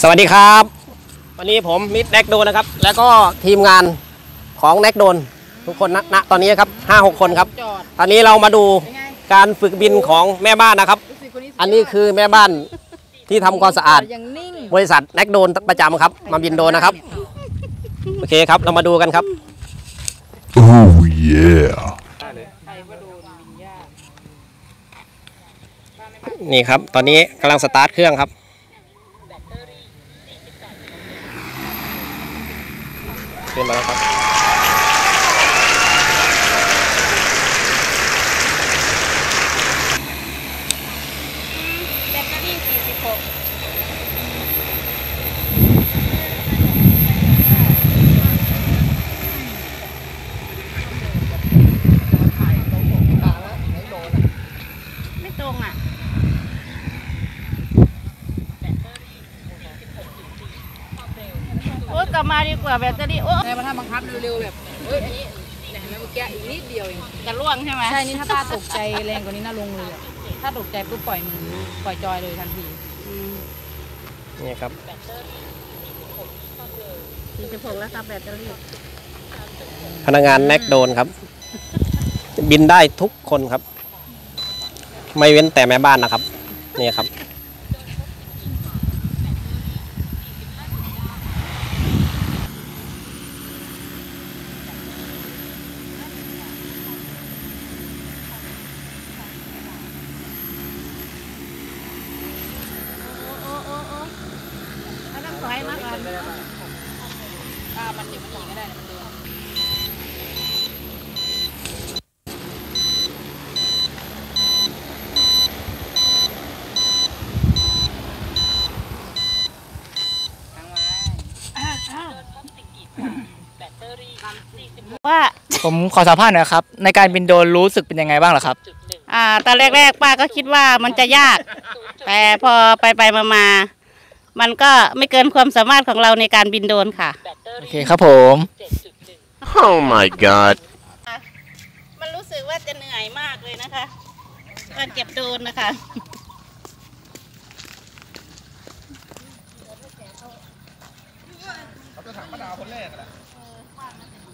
สวัสดีครับ วันนี้ผมมิดแนกโดนนะครับ แล้วก็ทีมงานของแนกโดน ทุกคนณณตอนนี้ครับห้าหกคนครับจอดตอนนี้เรามาดูเป็นไงการฝึกบินของแม่บ้านนะครับรู้สึกคนนี้สุดยดอันนี้คือแม่บ้านที่ทำความสะอาดยังนิ่งบริษัทแนกโดนประจำครับ มาบินโดนนะครับ โอเคครับเรามาดูกันครับ Oh yeah. ใครว่าโดนวิญญาณนี่ครับ ตอนนี้กำลังสตาร์ทเครื่องครับ ขึ้นมาแล้วครับ แบตเตอรี่46 ไม่ตรงอะ โอ๊ย กลับมาดีกว่าแบตเตอรี่โอ้แต่ว่าถ้าบังคับเร็วๆแบบเอ้ยอันนี้เนี่ยเห็นไหมเมื่อกี้อีกนิดเดียวเองจะล่วงใช่ไหมใช่นี่ถ้าป้าตกใจแรงกว่านี้น่าลงเลยอะถ้าตกใจปุ๊บปล่อยมือปล่อยจอยเลยทันทีนี่ครับ46แล้วครับแบตเตอรี่พนักงานแนกโดนครับ บินได้ทุกคนครับ ไม่เว้นแต่แม่บ้านนะครับ นี่ครับ โอ้โอ้โอ้ แล้วต้มาก่อนอ่ามันเดี๋ยวมันหนีก็ได้นะมันเดินทางไว้ว่าผมขอสัมภาษณ์หน่อยครับ ในการบินโดรนรู้สึกเป็นยังไงบ้างล่ะครับ อ่าตอนแรกๆป้าก็คิดว่ามันจะยาก แต่พอไปไปมามาๆ มันก็ไม่เกินความสามารถของเราในการบินโดรนค่ะ โอเคครับผม Oh my god. มันรู้สึกว่าจะเหนื่อยมากเลยนะคะตอนเก็บโดรนนะคะ เ